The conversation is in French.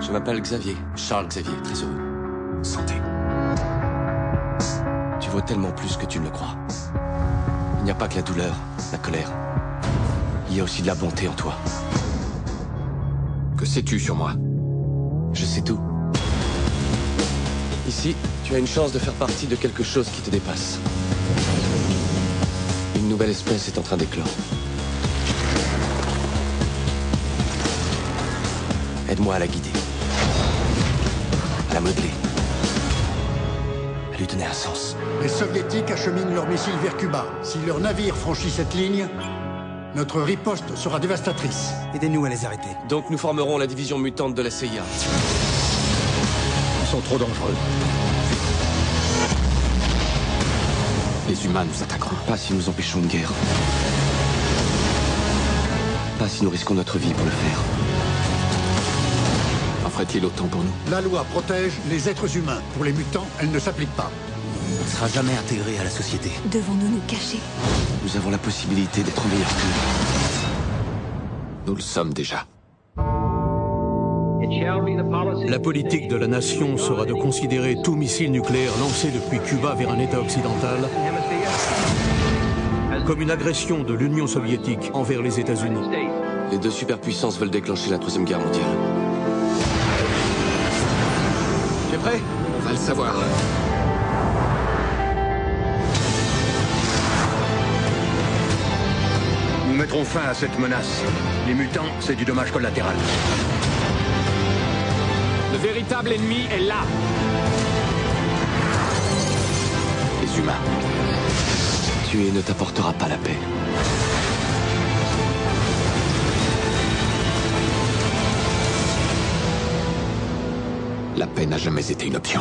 Je m'appelle Xavier, Charles Xavier, très heureux. Santé. Tu vaux tellement plus que tu ne le crois. Il n'y a pas que la douleur, la colère. Il y a aussi de la bonté en toi. Que sais-tu sur moi? Je sais tout. Ici, tu as une chance de faire partie de quelque chose qui te dépasse. Une nouvelle espèce est en train d'éclore. Aide-moi à la guider. À la modeler. À lui donner un sens. Les soviétiques acheminent leurs missiles vers Cuba. Si leur navire franchit cette ligne, notre riposte sera dévastatrice. Aidez-nous à les arrêter. Donc nous formerons la division mutante de la CIA. Sont trop dangereux. Les humains nous attaqueront. Pas si nous empêchons une guerre. Pas si nous risquons notre vie pour le faire. En ferait-il autant pour nous? La loi protège les êtres humains. Pour les mutants, elle ne s'applique pas. On ne sera jamais intégré à la société. Devons-nous nous cacher? Nous avons la possibilité d'être meilleurs qu'eux. Nous le sommes déjà. La politique de la nation sera de considérer tout missile nucléaire lancé depuis Cuba vers un État occidental comme une agression de l'Union soviétique envers les États-Unis. Les deux superpuissances veulent déclencher la Troisième Guerre mondiale. Tu es prêt? On va le savoir. Nous mettrons fin à cette menace. Les mutants, c'est du dommage collatéral. Le véritable ennemi est là. Les humains. Tuer ne t'apportera pas la paix. La paix n'a jamais été une option.